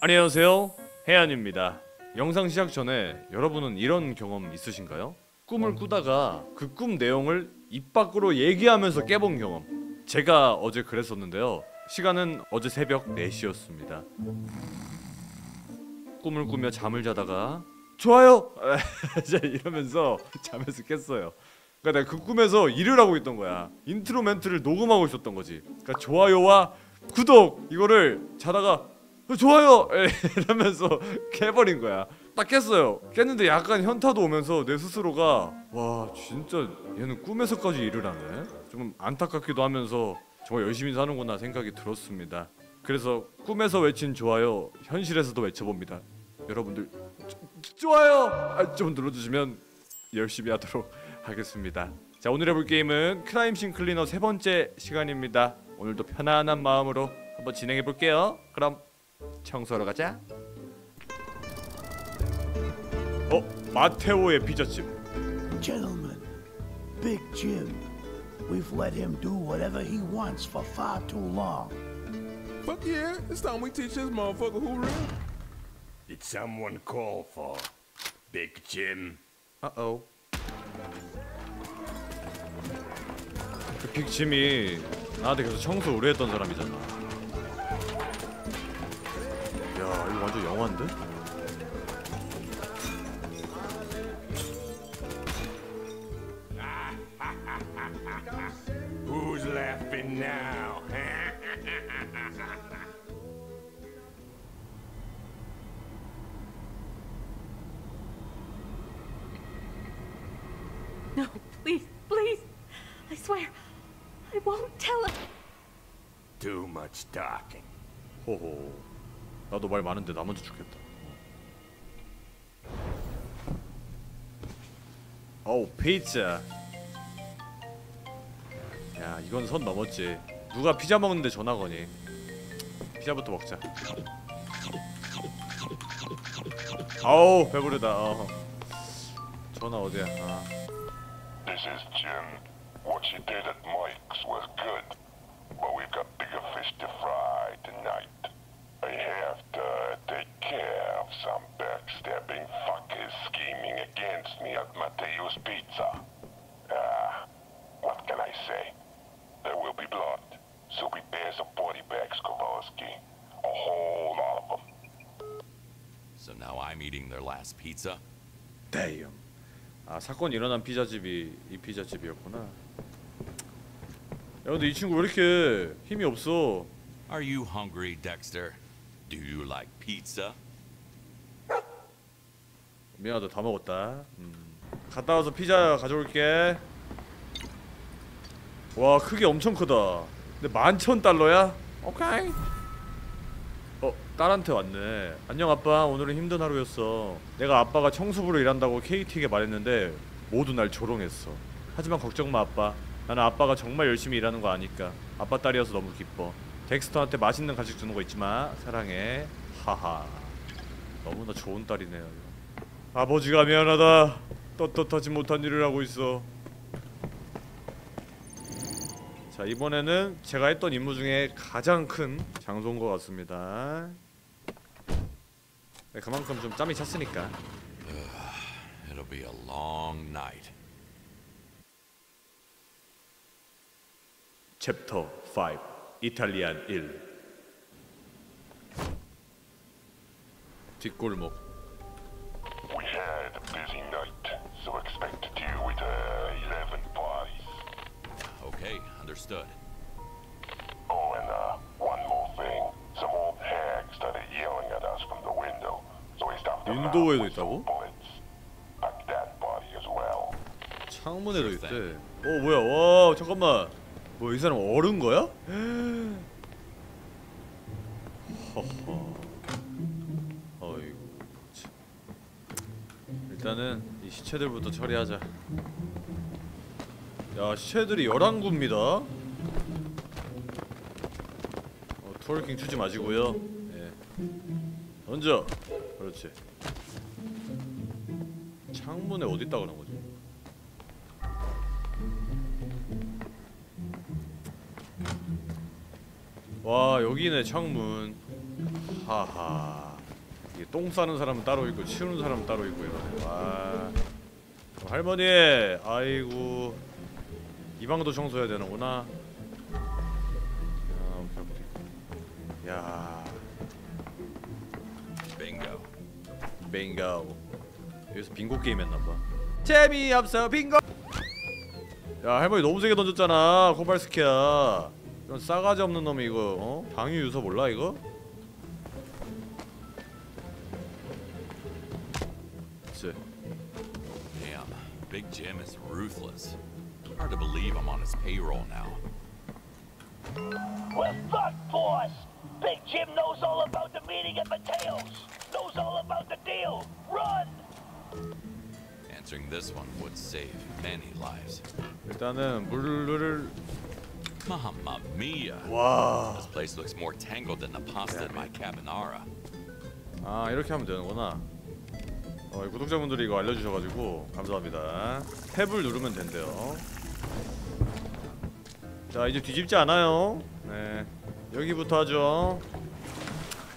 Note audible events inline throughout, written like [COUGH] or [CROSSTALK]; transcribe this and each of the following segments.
안녕하세요. 해안입니다. 영상 시작 전에 여러분은 이런 경험 있으신가요? 꿈을 꾸다가 그 꿈 내용을 입 밖으로 얘기하면서 깨본 경험. 제가 어제 그랬었는데요. 시간은 어제 새벽 4시였습니다. 꿈을 꾸며 잠을 자다가 좋아요! [LAUGHS] 이러면서 잠에서 깼어요. 그러니까 내가 그 꿈에서 일을 하고 있던 거야. 인트로 멘트를 녹음하고 있었던 거지. 그러니까 좋아요와 구독 이거를 자다가 어, 좋아요. [LAUGHS] 이러면서 깨버린 거야. 딱 깼어요. 깼는데 약간 현타도 오면서 내 스스로가 와 진짜 얘는 꿈에서까지 일을 하네? 좀 안타깝기도 하면서 정말 열심히 사는구나 생각이 들었습니다. 그래서 꿈에서 외친 좋아요 현실에서도 외쳐봅니다. 여러분들 조- 좋아요! 아, 좀 눌러주시면 열심히 하도록 하겠습니다. 자 오늘 해볼 게임은 크라임씬 클리너 세 번째 시간입니다. 오늘도 편안한 마음으로 한번 진행해 볼게요. 그럼 청소하러 가자 어? 마테오의 피자집 Gentlemen, Big Jim, we've let him do whatever he wants for far too long. Fuck yeah, it's time we teach this motherfucker who real. Did someone call for Big Jim? 어어 그 빅짐이 나한테 계속 청소 오래 했던 사람이잖아 완전 [LAUGHS] 영화인데? Who's laughing now? [LAUGHS] No, please, please. I swear, I won't tell him. Too much talking. 호호 나도 말 많은데 나 먼저 죽겠다 어우 피자 야 이건 선 넘었지 누가 피자 먹는데 전화 거니 피자부터 먹자 아우 배부르다 어. 전화 어디야 아. This is Jim. What you did at Mike's was good, but we've got bigger fish to fry tonight. I have to take care of some backstabbing fuckers scheming against me at Mateo's Pizza. Ah, what can I say? There will be blood, so prepare some body bags, Kowalski. A whole lot of them. So now I'm eating their last pizza? damn 아 사건 일어난 피자집이 이 피자집이었구나 야 근데 이 친구 왜 이렇게 힘이 없어 Are you hungry, Dexter? Do you like pizza? 미안하다 다 먹었다. 음. 갔다 와서 피자 가져올게. 와 크기 엄청 크다. 근데 만천 달러야? 오케이. 어 딸한테 왔네. 안녕 아빠. 오늘은 힘든 하루였어. 내가 아빠가 청소부로 일한다고 KT에게 말했는데 모두 날 조롱했어. 하지만 걱정 마 아빠. 나는 아빠가 정말 열심히 일하는 거 아니까. 아빠 딸이어서 너무 기뻐 덱스터한테 맛있는 간식 주는 거마 사랑해. 하하. 너무나 좋은 딸이네요. 아버지가 미안하다. 떳떳하지 못한 일을 하고 있어. 자 이번에는 제가 했던 임무 중에 가장 큰 장소인 것 같습니다. 네, 그만큼 좀 짬이 찼으니까. It'll be a long night. 챕터 5 이탈리안 1 뒷골목 We had a busy night, so expect to deal with uh, 11 parties. Okay, understood. Oh, and uh, one more thing. Some old hag started yelling at us from the window, so we stopped them out 윈도우에도 with some 있다고? bullets. At that party as well. 창문에도 있대 어 뭐야 와 잠깐만 뭐 이 사람 어른 거야? 허허 어이구 참. 일단은 이 시체들부터 처리하자 야 시체들이 11구입니다 어, twerking 추지 마시고요 예. 던져 그렇지 창문에 어디 있다 그런 거지? 와 여기네 창문. 하하. 이게 똥 싸는 사람은 따로 있고 치우는 사람은 따로 있고 이러네. 와. 할머니 아이고. 이 방도 청소해야 되는구나. 오케이. 야. Bingo. 빙고. 여기서 빙고 게임 했나봐. 재미없어 빙고. 야 할머니 너무 세게 던졌잖아 코발스키야 이런 싸가지 없는 놈이 이거 어? 방위 유서 몰라 이거? 그치 Damn, Big Jim is ruthless. Hard to believe I'm on his payroll now. Well, fuck, boss! Big Jim knows all about the meeting at Mateo's. Knows all about the deal. Run! Answering this one would save many lives. 일단은 물을 Mamma mia! 와 This place looks more tangled than the pasta in my carbonara. 아 이렇게 하면 되는구나 어, 이 구독자분들이 이거 알려주셔가지고 감사합니다 탭을 누르면 된대요 자 이제 뒤집지 않아요 네 여기부터 하죠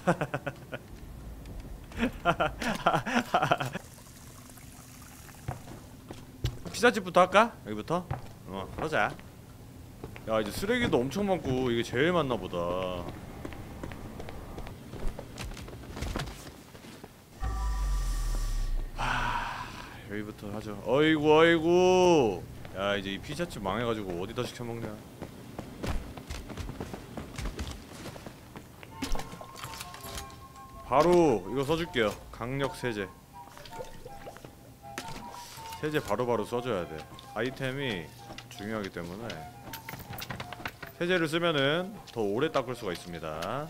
[LAUGHS] 피자집부터 할까? 여기부터? 어 그러자 야 이제 쓰레기도 엄청 많고 이게 제일 많나 보다 여기부터 하죠. 어이구 어이구. 야 이제 이 피자집 망해가지고 어디다 시켜 먹냐. 바로 이거 써줄게요. 강력 세제. 세제 바로바로 써줘야 돼. 아이템이 중요하기 때문에 세제를 쓰면은 더 오래 닦을 수가 있습니다.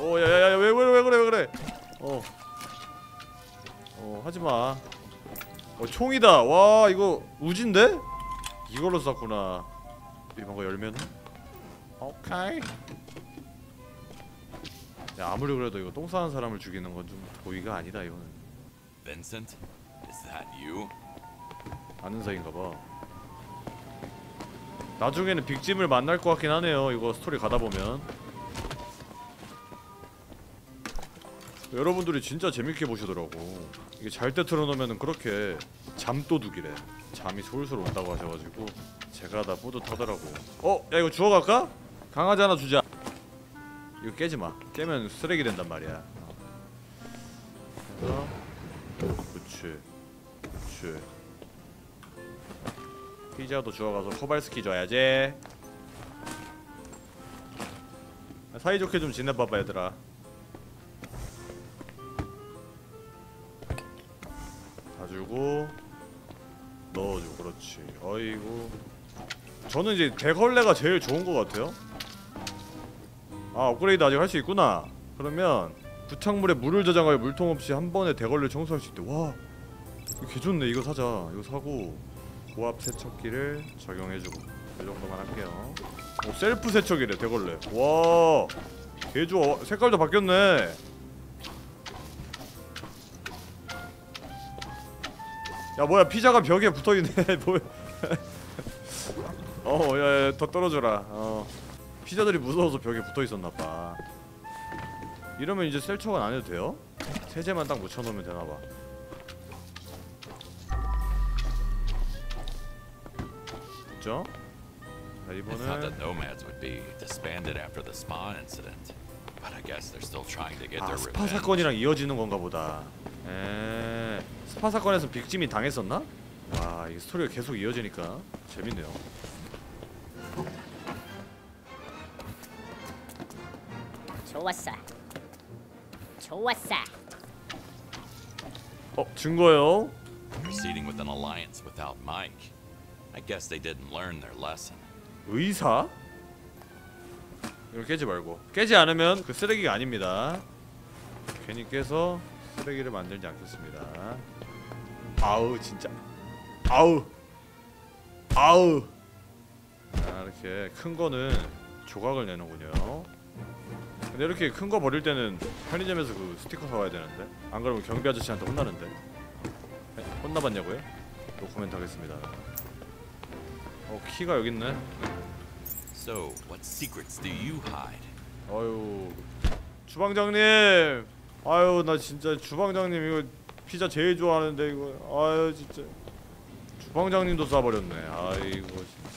오 야야야 왜 그래 왜 그래 왜 그래 어. 어 하지마 어 총이다 와 이거 우진데? 이걸로 쐈구나 이런 거 열면은 오케이 야 아무리 그래도 이거 똥 싸는 사람을 죽이는 건 좀 도의가 아니다 이거는 Vincent? Is that you? 아는 사이인가 봐. 나중에는 빅짐을 만날 것 같긴 하네요 이거 스토리 가다 보면. 여러분들이 진짜 재밌게 보시더라고. 이게 잘 때 틀어놓으면 그렇게 잠도둑이래. 잠이 솔솔 온다고 하셔가지고 제가 다 뿌듯하더라고 어? 야 이거 주워갈까? 강아지 하나 주자. 이거 깨지마. 깨면 쓰레기 된단 말이야. 그래서 그치. 그치 피자도 주워가서 코발스키 줘야지. 사이좋게 좀 지내봐봐 얘들아. 다 주고 넣어줘. 그렇지. 어이구. 저는 이제 대걸레가 제일 좋은 것 같아요. 아 업그레이드 아직 할 수 있구나. 그러면 부착물에 물을 저장하여 물통 없이 한 번에 대걸레 청소할 수 있대. 와 이거 개 좋네. 이거 사자. 이거 사고 고압 세척기를 적용해주고 이 정도만 할게요. 오 셀프 세척이래 대걸레. 와 개 좋아. 색깔도 바뀌었네. 야 뭐야 피자가 벽에 붙어있네. [LAUGHS] 뭐야. 어야야 더 떨어져라. 어. 피자들이 무서워서 벽에 붙어있었나봐. 이러면 이제 셀초관 안 해도 돼요? 세제만 딱 묻혀놓으면 되나봐 guess they're still trying to get 아 their 스파. 사건이랑 이어지는 건가 보다 에 스파 사건에서 빅짐이 당했었나? 와 이 스토리가 계속 이어지니까 재밌네요 좋았어. 좋았어. 어 증거요? Proceeding with an alliance without Mike. I guess they didn't learn their lesson. 의사? 이걸 깨지 말고. 깨지 않으면 그 쓰레기가 아닙니다. 괜히 깨서 쓰레기를 만들지 않겠습니다. 아우 진짜. 아우. 아우. 자 이렇게 큰 거는 조각을 내는군요. 근데 이렇게 큰 거 버릴 때는 편의점에서 그 스티커 사와야 되는데? 안 그러면 경비 아저씨한테 혼나는데? 에? 혼나봤냐고요? 노코멘트 하겠습니다 어 키가 여기 있네. So, what secrets do you hide? 아유 주방장님. 아유 나 진짜 주방장님 이거 피자 제일 좋아하는데 이거. 아유 진짜. 주방장님도 쏴버렸네. 아이고 진짜.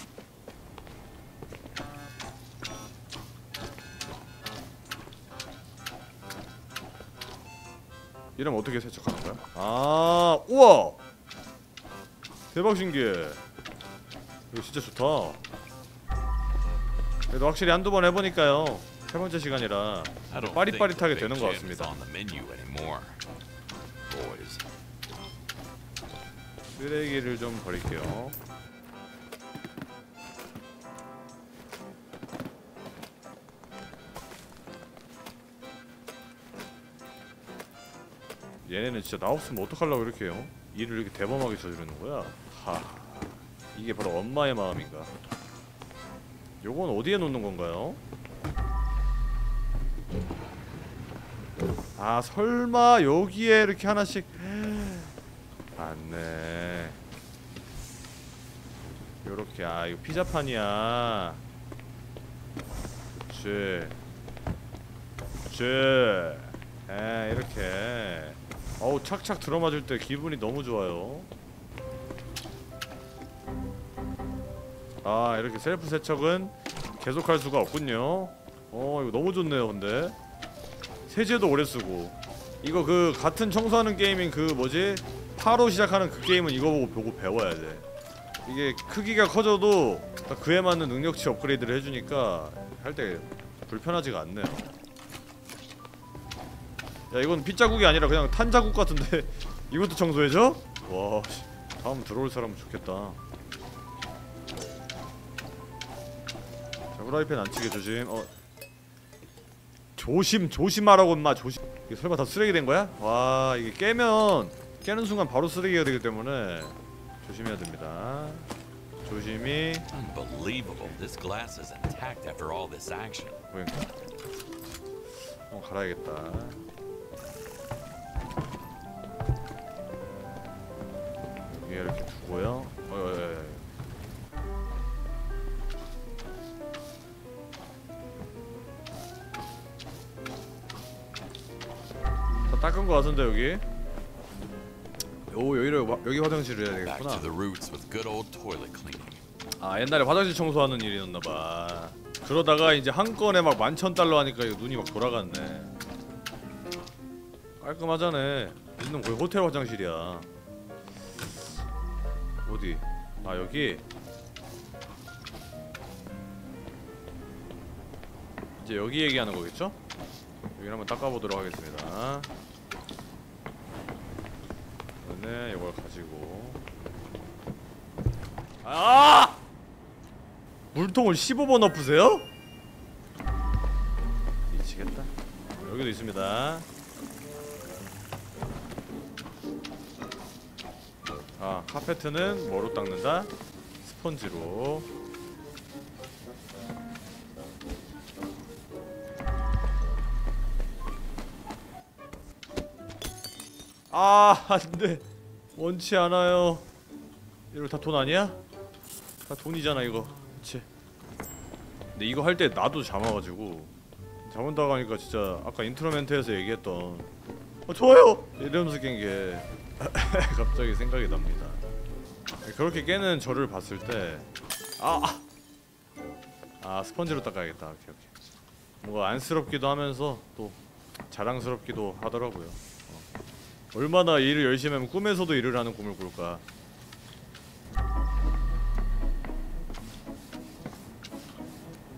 이름 어떻게 세척하는 거야? 아 우와! 대박 신기해 이거 진짜 좋다 그래도 확실히 한두 번 해보니까요 세 번째 시간이라 빠릿빠릿하게 되는 것 같습니다. 쓰레기를 좀 버릴게요. 얘네는 진짜 나 없으면 어떡하려고 이렇게 해요? 일을 이렇게 대범하게 저지르는 거야? 하 이게 바로 엄마의 마음인가? 요건 어디에 놓는 건가요? 아 설마 여기에 이렇게 하나씩? 맞네. 요렇게 아 이거 피자판이야. 그치 그치 에 이렇게. 어우 착착 들어맞을 때 기분이 너무 좋아요 아 이렇게 셀프 세척은 계속할 수가 없군요. 어 이거 너무 좋네요 근데. 세제도 오래 쓰고. 이거 그 같은 청소하는 게임인 그 뭐지? 파로 시작하는 그 게임은 이거 보고 보고 배워야 돼. 이게 크기가 커져도 딱 그에 맞는 능력치 업그레이드를 해주니까 할 때 불편하지가 않네요. 야 이건 핏자국이 아니라 그냥 탄자국 같은데. [LAUGHS] 이것도 청소해줘? 와 씨, 다음 들어올 사람 좋겠다 후라이팬 안 치게 조심 어 조심 조심하라고 임마 조심 이게 설마 다 쓰레기 된 거야? 와 이게 깨면 깨는 순간 바로 쓰레기가 되기 때문에 조심해야 됩니다 조심히 unbelievable. This glass is intact after all this action. 보인가? 어 갈아야겠다 이렇게 두고요 거 같은데 여기? 오 여기를 화- 여기 화장실을 해야 되겠구나. 아 옛날에 화장실 청소하는 일이었나 봐. 그러다가 이제 한 건에 막 만천 달러 하니까 눈이 막 돌아갔네. 깔끔하잖아. 있는 거의 호텔 화장실이야. 어디? 아 여기? 이제 여기 얘기하는 거겠죠? 여기 한번 닦아보도록 하겠습니다 네 이걸 가지고 아! 물통을 15번 엎으세요? 미치겠다. 여기도 있습니다. 아, 카페트는 뭐로 닦는다? 스펀지로. 아, 안 돼. 원치 않아요. 이거 다 돈 아니야? 다 돈이잖아 이거 그치 근데 이거 할 때 나도 잠아가지고 잠은다고 하니까 진짜 아까 인트로 멘트에서 얘기했던 어 좋아요! 이러면서 깬 게 [LAUGHS] 갑자기 생각이 납니다 그렇게 깨는 저를 봤을 때 아! 아, 아 스펀지로 닦아야겠다 오케이 오케이 뭔가 안쓰럽기도 하면서 또 자랑스럽기도 하더라고요 어. 얼마나 일을 열심히 하면 꿈에서도 일을 하는 꿈을 꿀까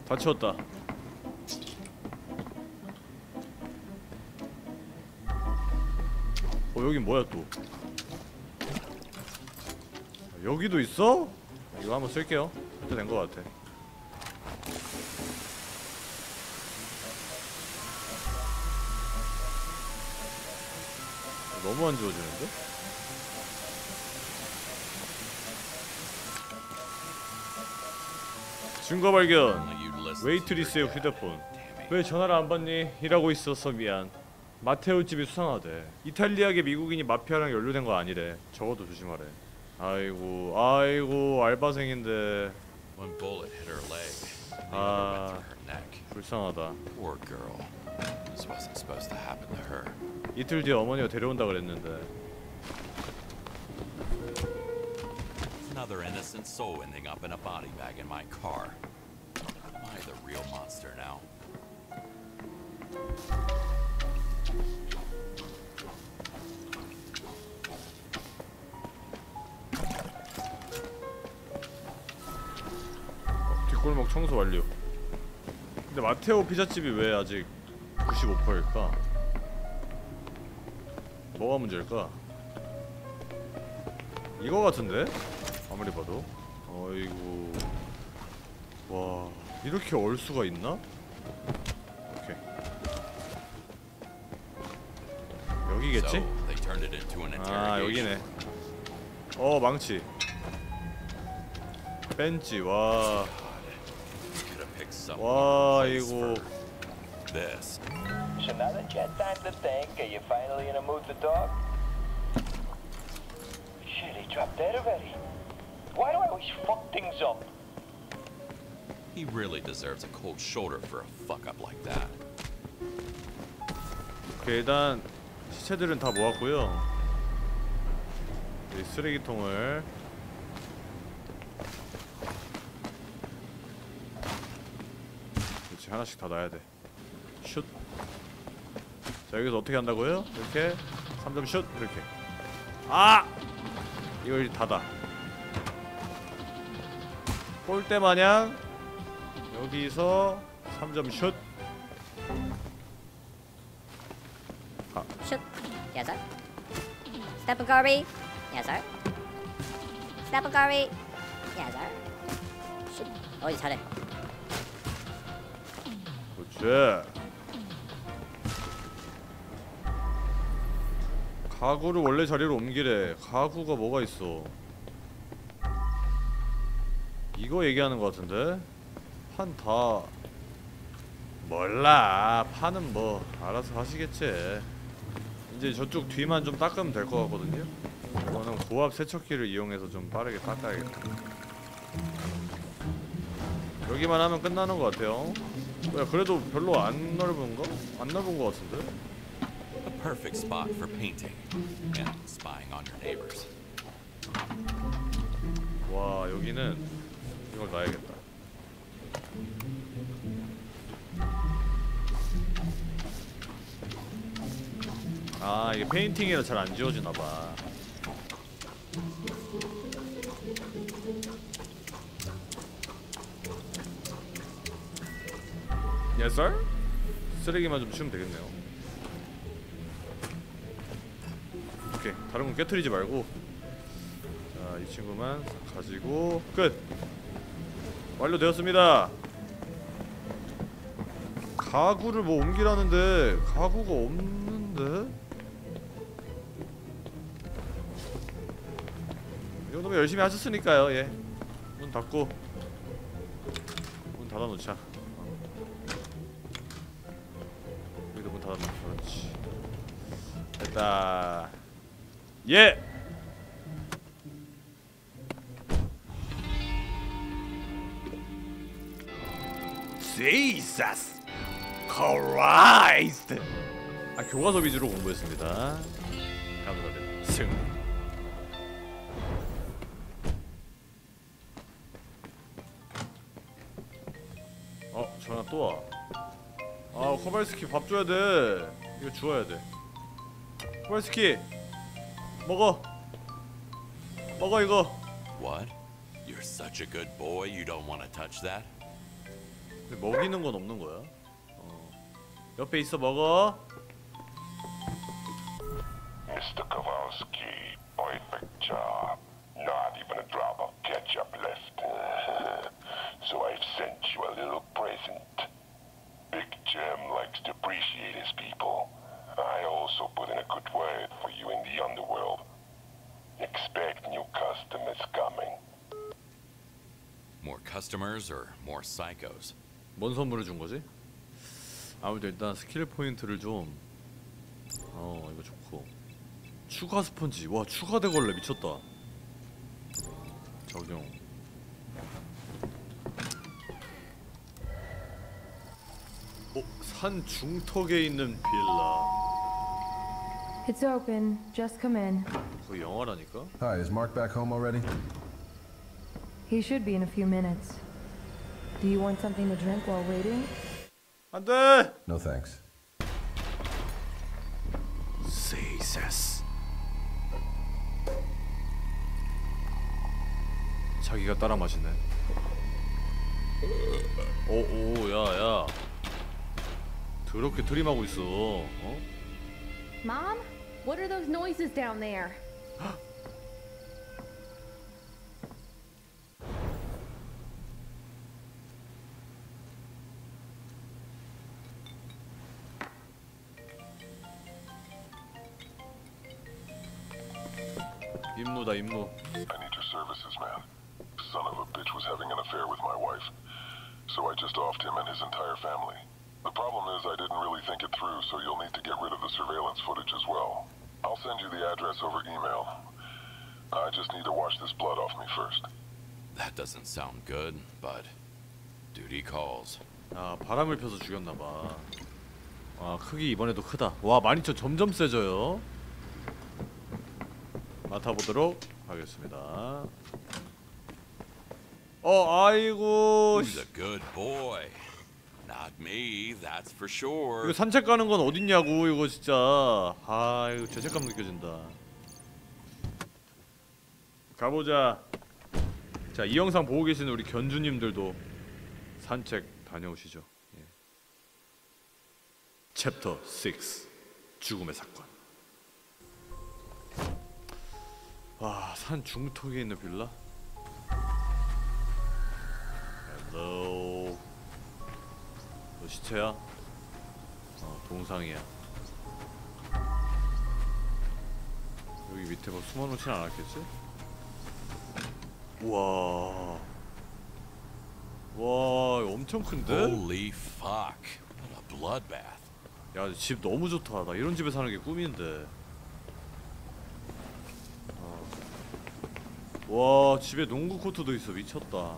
다 치웠다. 어 여긴 뭐야 또? 여기도 있어? 이거 한번 쓸게요. 된것 같아. 너무 안 지워지는데? 증거 발견. 웨이트리스의. 휴대폰. 왜 전화를 안 받니? 일하고 있어서 미안. 마테오 집이 수상하대. 이탈리아계 미국인이 마피아랑 연루된 거 아니래. 적어도 조심하래. 아이고, 아이고 알바생인데. Neck. 불쌍하다. 이틀 뒤에 어머니가 데려온다 그랬는데 Another innocent soul ending up in a body bag in my car. Am I the real monster now? 뒷골목 청소 완료. 근데 마테오 피자집이 왜 아직 95%일까? 뭐가 문제일까? 이거 같은데? 아무리 봐도. 어이구. 와, 이렇게 얼 수가 있나? 오케이. 여기겠지? 아. 여기네 어 망치 벤치 와 Could have picked someone 와 in place 이거. So now that you had time to think, are you finally in a mood to talk? Shit, he dropped dead already. Why do I always fuck things up? He really deserves a cold shoulder for a fuck up like that. 오케이 일단 시체들은 다 모았고요 이 쓰레기통을 그렇지 하나씩 다 놔야 돼슛 자 여기서 어떻게 한다고요? 이렇게 3점 슛 이렇게 아! 이걸 닫아 골대 마냥 여기서 3점 슛 sir. Step Garby. Yes, sir. Step Garby. Yes, sir. Shoot. 어이 잘해. 그렇지. 가구를 원래 자리로 옮기래. 가구가 뭐가 있어? 이거 얘기하는 것 같은데? 판 다 몰라. 판은 뭐 알아서 하시겠지. 이제 저쪽 뒤만 좀 닦으면 될 것 같거든요. 이거는 고압 세척기를 이용해서 좀 빠르게 닦아야겠다. 여기만 하면 끝나는 것 같아요. 야, 그래도 별로 안 넓은가? 안 넓은 것 같은데? Perfect spot for painting and spying on your neighbors. 와 여기는 이걸 놔야겠다. 아 이게 페인팅이라 잘 안 지워지나 봐. Yes sir? 쓰레기만 좀 치우면 되겠네요. 다른 건 깨트리지 말고 자, 이 친구만 가지고 끝. 완료되었습니다. 가구를 뭐 옮기라는데 가구가 없는데? 이 정도면 열심히 하셨으니까요. 예. 문 닫고 문 닫아놓자. 예. Jesus Christ! 아 교과서 위주로 공부했습니다. 감사드립니다. 승. 어 전화 또 와. 아 코발스키 밥 줘야 돼. 이거 주워야 돼. 코발스키 먹어. 먹어 이거. What? You're such a good boy, you don't want to touch that? 근데 먹이는 건 없는 거야. 어. 옆에 있어 먹어. Mr. Kowalski, perfect job. Not even a drop of ketchup left. [LAUGHS] so I've sent you a little present. Big Jim likes to appreciate his people. I also put in a good word for you in the underworld. Expect new customers coming. More customers or more psychos? 뭔 선물을 준 거지? 아무래도 일단 스킬 포인트를 좀. 어 이거 좋고. 추가 스펀지. 와 추가 대걸레 미쳤다. 적용. 어, 산 중턱에 있는 빌라. It's open. Just come in. 그 영화라니까? Hi, is Mark back home already? He should be in a few minutes. Do you want something to drink while waiting? 안 돼! No thanks. 세이세스. 자기가 따라 마시네. 오, 오, 야, 야. 더럽게 트림하고 있어. 어? Mom? What are those noises down there? 임무다, 임무. I need your services, man. Son of a bitch was having an affair with my wife. So I just offed him and his entire family. The problem is I didn't really think it through, so you'll need to get rid of the surveillance footage as well. I'll send you the address over email. I just need to wash this blood off me first. That doesn't sound good, but duty calls. 아, 바람을 펴서 죽였나봐. 아, 크기 이번에도 크다. 와, 12,000 점점 세져요. 맡아보도록 하겠습니다. 어, 아이고. Who's a good boy? 이거 산책 가는 건 어딨냐고 이거 진짜. 아 이거 죄책감 느껴진다. 가보자. 자 이 영상 보고 계시는 우리 견주님들도 산책 다녀오시죠. 예. 챕터 6 죽음의 사건. 와 산 중턱에 있는 빌라? 너 시체야? 어 동상이야 여기 밑에 뭐 숨어놓진 않았겠지? 우와 와 엄청 큰데? Holy fuck. What a bloodbath. 야집 너무 좋다 나 이런 집에 사는 게 꿈인데 어. 와 집에 농구 코트도 있어 미쳤다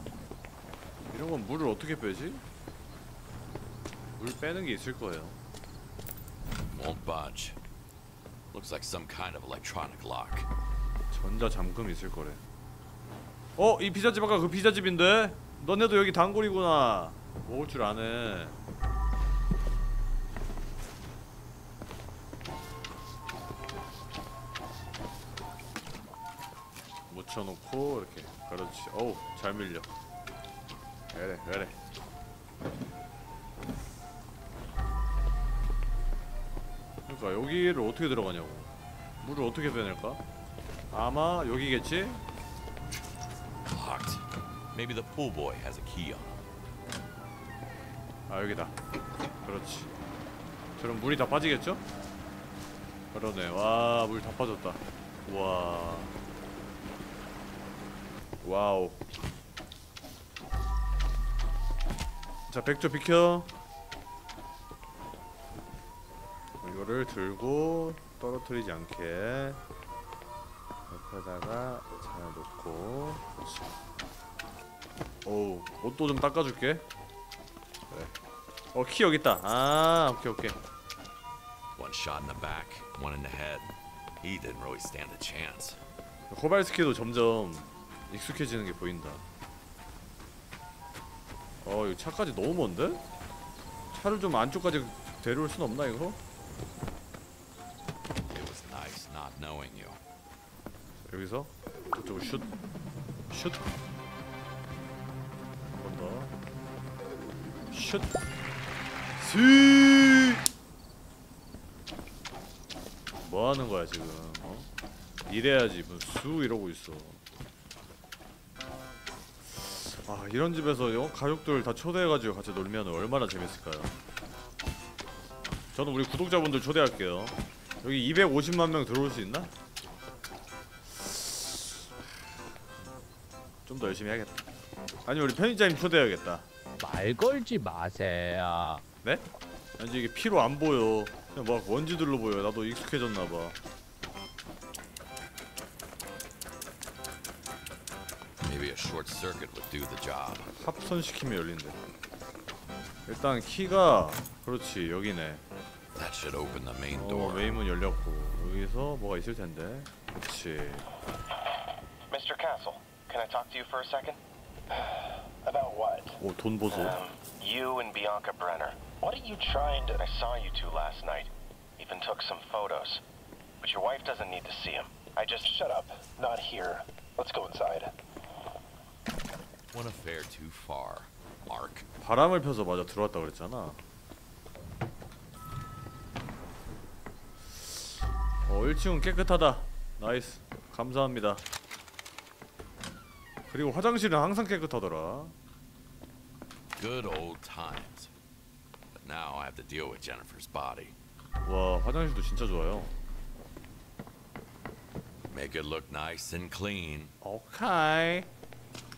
이런 건 물을 어떻게 빼지? 물 빼는 게 있을 거예요 Won't budge. Looks like some kind of electronic lock. 전자 잠금 있을 거래. 어, 이 피자집 아까 그 피자집인데? 너네도 여기 단골이구나. 먹을 줄 아네. 묻혀놓고 이렇게. 그렇지. 어우, 잘 밀려. 그래, 그래. 그러니까 여기를 어떻게 들어가냐고. 물을 어떻게 빼낼까? 아마 여기겠지? Locked. Maybe the pool boy has a key on him. 아 여기다 그렇지 저럼 물이 다 빠지겠죠? 그러네 와 물 다 빠졌다 와 와우 자 백조 비켜 이거를 들고 떨어뜨리지 않게 옆에다가 잘 놓고 어우 옷도 좀 닦아줄게 그래 어키 여기 있다 아 오케이 오케이 One shot in the back, one in the head. He didn't really stand a chance. 코발스키도 점점 익숙해지는 게 보인다 어 이거 차까지 너무 먼데? 차를 좀 안쪽까지 데려올 순 없나 이거? It was nice not knowing you. 여기서 저쪽으로 슛 슛. 한번 더. 슛. 스. 뭐 하는 거야 지금? 어? 이래야지 무슨 수 이러고 있어. 아 이런 집에서 요 가족들 다 초대해가지고 같이 놀면 얼마나 재밌을까요? 저는 우리 구독자분들 초대할게요. 여기 250만 명 들어올 수 있나? 좀 더 열심히 해야겠다. 아니 우리 편의자님 초대해야겠다. 말 걸지 마세요. 네? 아니 이게 피로 안 보여. 그냥 막 먼지들로 보여. 나도 익숙해졌나 봐. Maybe a short circuit would do the job. 합선시키면 열린대. 일단 키가 그렇지 여기네. That should open the main 어 door. 메인문 열렸고 여기서 뭐가 있을 텐데. 그렇지. Mr. Castle, can I talk to you for a second? [SIGHS] About what? 오 돈 보소. Um, you and Bianca Brenner. What are you trying to... I saw you two last night. Even took some photos. But your wife doesn't need to see them. I just... Shut up. Not here. Let's go inside. One affair too far, Mark. 바람을 펴서 맞아 들어왔다 그랬잖아. 어 1층은 깨끗하다. 나이스. 감사합니다. 그리고 화장실은 항상 깨끗하더라. Good old times. But now I have to deal with Jennifer's body. 와 화장실도 진짜 좋아요. Make it look nice and clean. 오케이.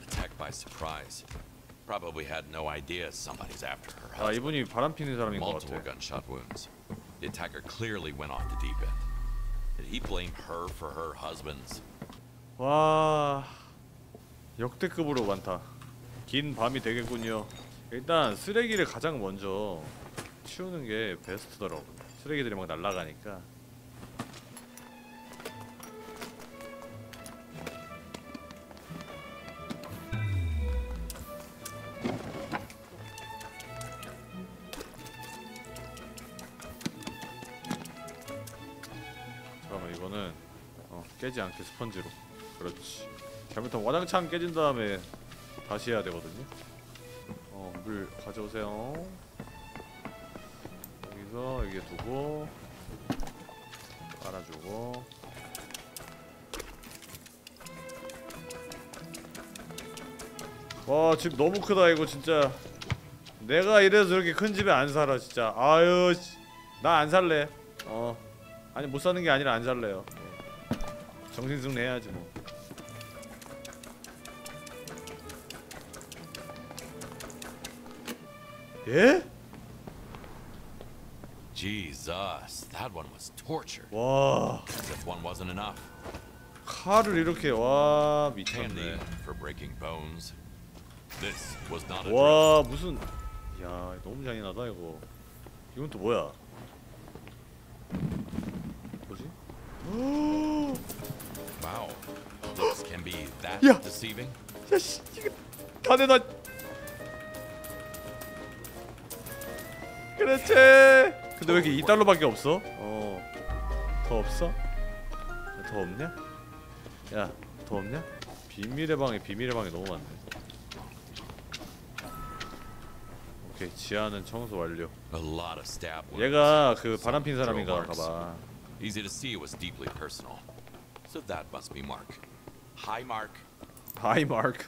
Attacked by surprise. Probably had no idea somebody's after her 아 husband. 이분이 바람 피는 사람인 것 Multiple 같아. gunshot wounds. The attacker clearly went off the deep end. Did he blame her for her husband's? 와 역대급으로 많다. 긴 밤이 되겠군요. 일단 쓰레기를 가장 먼저 치우는 게 베스트더라고. 쓰레기들이 막 날아가니까. 깨지 않게 스펀지로. 그렇지. 잘못하면 와장창 깨진 다음에 다시 해야 되거든요. 어, 물 가져오세요. 여기서 여기에 두고 깔아주고. 와, 집 너무 크다 이거 진짜. 내가 이래서 저렇게 큰 집에 안 살아 진짜. 아유, 나 안 살래. 어, 아니 못 사는 게 아니라 안 살래요. 어. 정신승리 해야지 뭐. 예? Jesus, that one was torture. 와, As if one wasn't enough. 칼을 이렇게 와 미쳤네. for breaking bones. This was not a. 와 무슨 야 너무 잔인하다 이거. 이건 또 뭐야? 뭐지? Wow. Looks can be that deceiving. 야 씨 이거 다 내놔. 그렇지. 근데 왜 이렇게 2달러밖에 없어? 어. 더 없어? 더 없냐? 야, 더 없냐? 비밀의 방에 비밀의 방에 너무 많네. 오케이, 지하는 청소 완료. 얘가 그 바람핀 사람인가. 봐봐. Easy to see it was deeply personal. So that must be Mark. Hi, Mark. Hi 마크.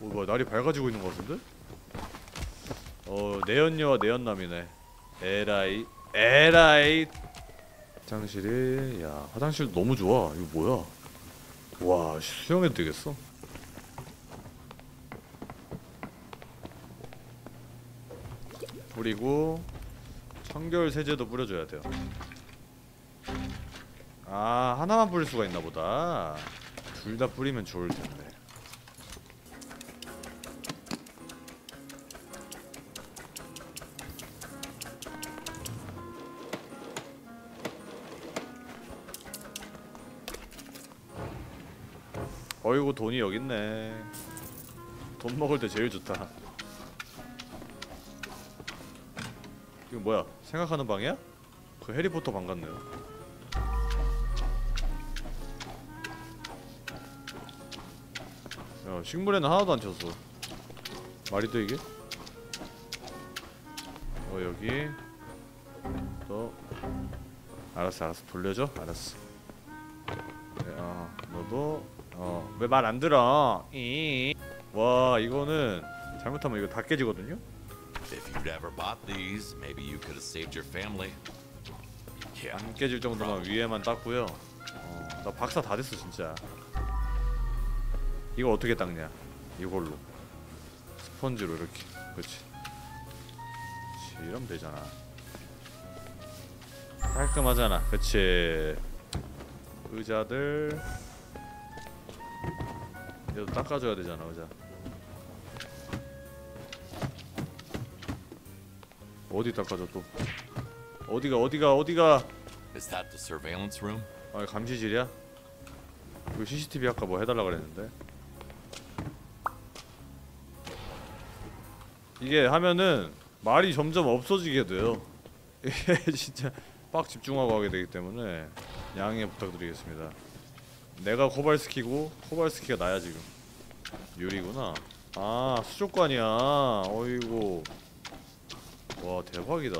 오, 뭐야 날이 밝아지고 있는 것 같은데? 어 내연녀와 내연남이네. 에라이 에라이. 화장실이 야 화장실 너무 좋아. 이거 뭐야? 와 씨, 수영해도 되겠어? 뿌리고 청결 세제도 뿌려줘야 돼요. 아 하나만 뿌릴 수가 있나 보다. 둘 다 뿌리면 좋을 텐데. 어이구 돈이 여기 있네. 돈 먹을 때 제일 좋다. 이거 뭐야? 생각하는 방이야? 그 해리포터 방 같네요. 야 식물에는 하나도 안 쳤어. 말이 돼 이게? 어 여기. 또. 알았어 알았어. 돌려줘? 알았어. 네, 어 너도? 어 왜 말 안 들어? 이. 와 이거는 잘못하면 이거 다 깨지거든요. 안 깨질 정도만 위에만 닦고요. 어, 나 박사 다 됐어 진짜 이거 어떻게 닦냐? 이걸로. 스펀지로 이렇게. 그렇지. 이러면 되잖아. 깔끔하잖아. 그렇지. 의자들. 얘도 닦아줘야 되잖아 의자. 어디 닦아줘 또? 어디가 어디가 어디가? Is that the surveillance room? 아 감시실이야? 이거 CCTV 아까 뭐 해달라 그랬는데 이게 하면은 말이 점점 없어지게 돼요. [LAUGHS] 이게 진짜 빡 집중하고 하게 되기 때문에 양해 부탁드리겠습니다. 내가 코발스키고 코발스키가 나야 지금. 유리구나. 아 수족관이야. 어이구. 와 대박이다.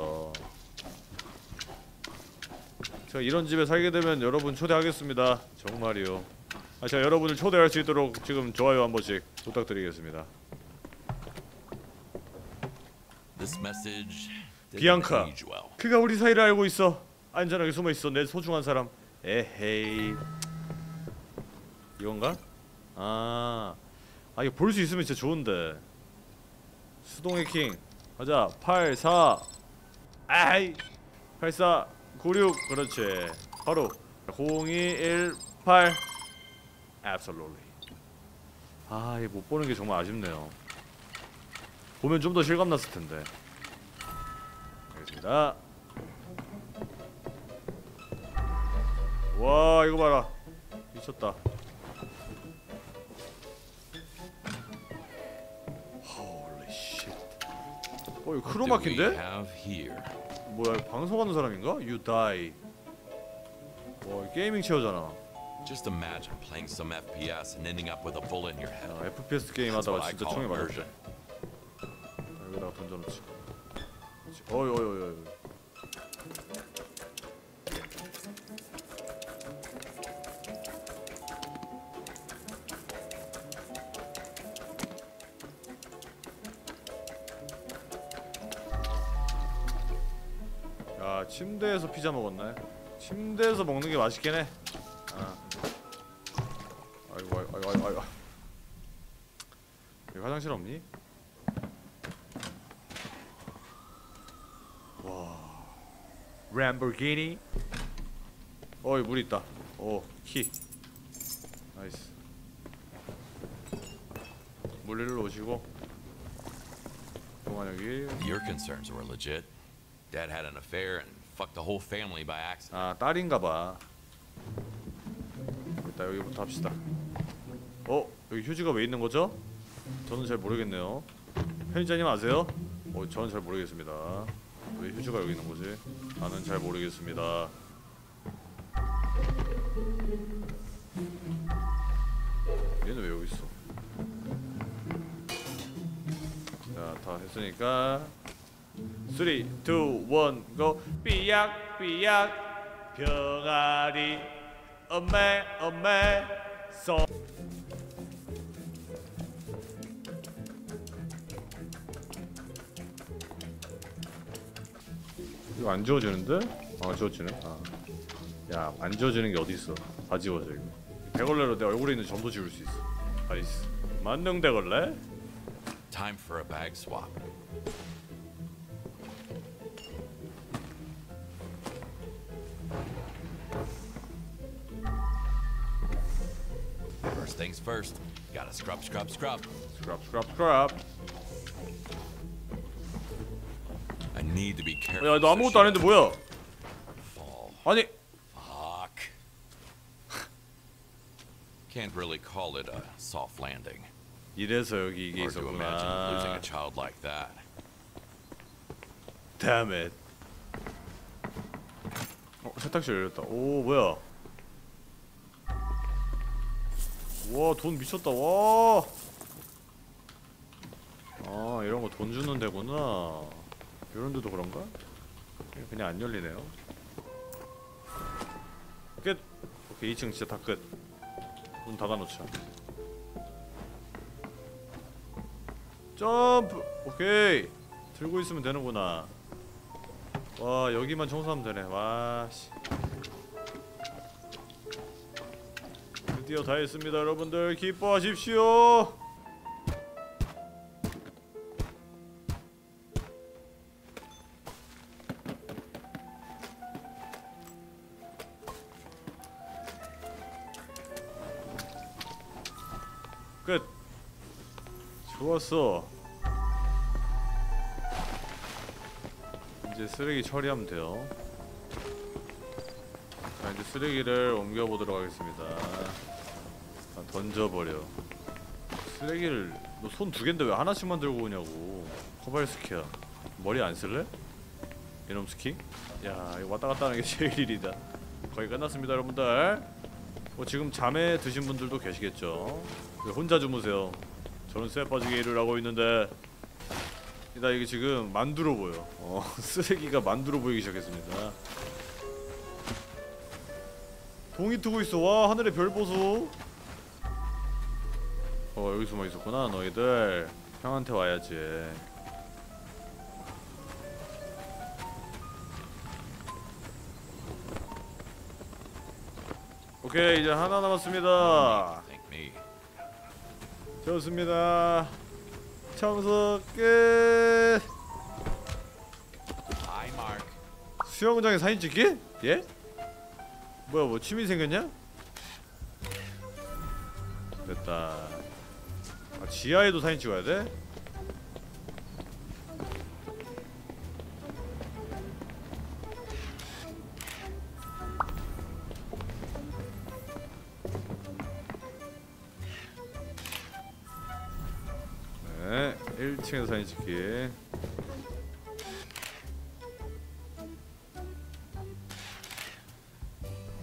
제가 이런 집에 살게 되면 여러분 초대하겠습니다. 정말이요. 아, 제가 여러분을 초대할 수 있도록 지금 좋아요 한 번씩 부탁드리겠습니다 This message didn't 비앙카. 그가 우리 사이를 알고 있어. 안전하게 숨어 있어. 내 소중한 사람. 에헤이. 이건가? 아, 아 이거 볼 수 있으면 진짜 좋은데. 수동 해킹. 가자. 8 4 아이. 8 4 9 6 그렇지. 바로 0 2 1 8 Absolutely. 아 이거 못 보는 게 정말 아쉽네요 보면 좀 더 실감 났을 텐데 알겠습니다 와 이거 봐라 미쳤다 Holy shit 어 이거 크로마키인데? 뭐야 방송하는 사람인가? You die 와 게이밍 체어잖아 Just imagine playing some FPS and ending up with a bullet in your head. 야, FPS 게임 하다가 진짜 총에 맞았대 여기다가 던져놓지. 어이 어이 어이 어이 야 침대에서 피자 먹었네 침대에서 먹는 게 맛있긴 해 아. 아이고 아이고 아이고 아이고 화장실 없니? 와 램보르기니 어이 물 있다 오키 nice 물 일로 오시고 동안 여기 Your concerns were legit. Dad had an affair and fucked the whole family by accident. 아 딸인가봐 일단 여기부터 합시다 어? 여기 휴지가 왜 있는 거죠? 저는 잘 모르겠네요 편의자님 아세요? 어 저는 잘 모르겠습니다 왜 휴지가 여기 있는 거지? 나는 잘 모르겠습니다. 얘는 왜 여기 있어? 자 다 했으니까. 3, 2, 1, go 삐약 삐약. 병아리. 엄매 엄매. 소 이거 안 지워지는데? 아 지워지네 아. 야 안 지워지는 게 어디 있어 다 지워져 이거 대걸레로 내 얼굴에 있는 점도 지울 수 있어 nice 만능 대걸레? Time for a bag swap. First things first, gotta scrub, scrub, scrub. scrub 야너 아무것도 안 했는데 뭐야. 아니 Fuck. Can't really call it a soft landing. 이래서 여기 이게 imagine losing 있었구나 a child like that. Damn it. 어, 세탁실 열렸다. 오, 뭐야? 와, 돈 미쳤다. 와. 아, 이런 거 돈 주는 데구나. 이런 데도 그런가? 그냥 안 열리네요. 끝. 오케이, 2층 진짜 다 끝. 문 닫아놓자. 점프. 오케이. 들고 있으면 되는구나. 와 여기만 청소하면 되네 와씨 드디어 다 했습니다 여러분들 기뻐하십시오 쓰레기 처리하면 돼요. 자 이제 쓰레기를 옮겨보도록 하겠습니다. 아, 던져버려. 쓰레기를 너 손 두 갠데 왜 하나씩만 들고 오냐고. 커발스키야. 머리 안 쓸래? 이놈 스키? 야 이거 왔다 갔다 하는 게 제일 일이다. 거의 끝났습니다 여러분들. 뭐 지금 잠에 드신 분들도 계시겠죠. 왜 혼자 주무세요. 저는 쇠 빠지게 일을 하고 있는데 나 이게 지금 만두로 보여. 어, [LAUGHS] 쓰레기가 만두로 보이기 시작했습니다. 동이 트고 있어. 와 하늘에 별 보소. 어 여기 숨어 있었구나 너희들. 형한테 와야지. 오케이 이제 하나 남았습니다. 좋습니다. 청소 끝. 수영장에 사진 찍기? 예? 뭐야 뭐 취미 생겼냐? 됐다. 아, 지하에도 사진 찍어야 돼? 네, 1층에서 사진 찍기.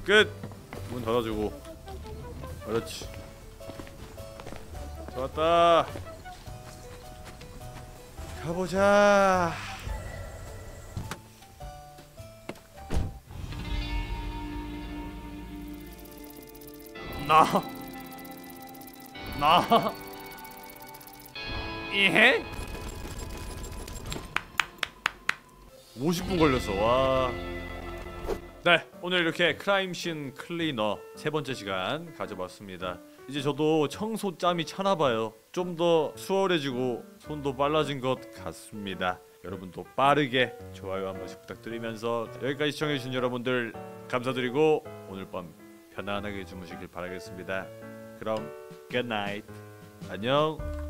끝! 문 닫아주고 그렇지 좋았다 가보자 나 나. 예? 50분 걸렸어. 와. 네, 오늘 이렇게 크라임씬 클리너 세 번째 시간 가져봤습니다. 이제 저도 청소 짬이 차나 봐요. 좀 더 수월해지고 손도 빨라진 것 같습니다. 여러분도 빠르게 좋아요 한 번씩 부탁드리면서 여기까지 시청해주신 여러분들 감사드리고 오늘 밤 편안하게 주무시길 바라겠습니다. 그럼 night. 안녕.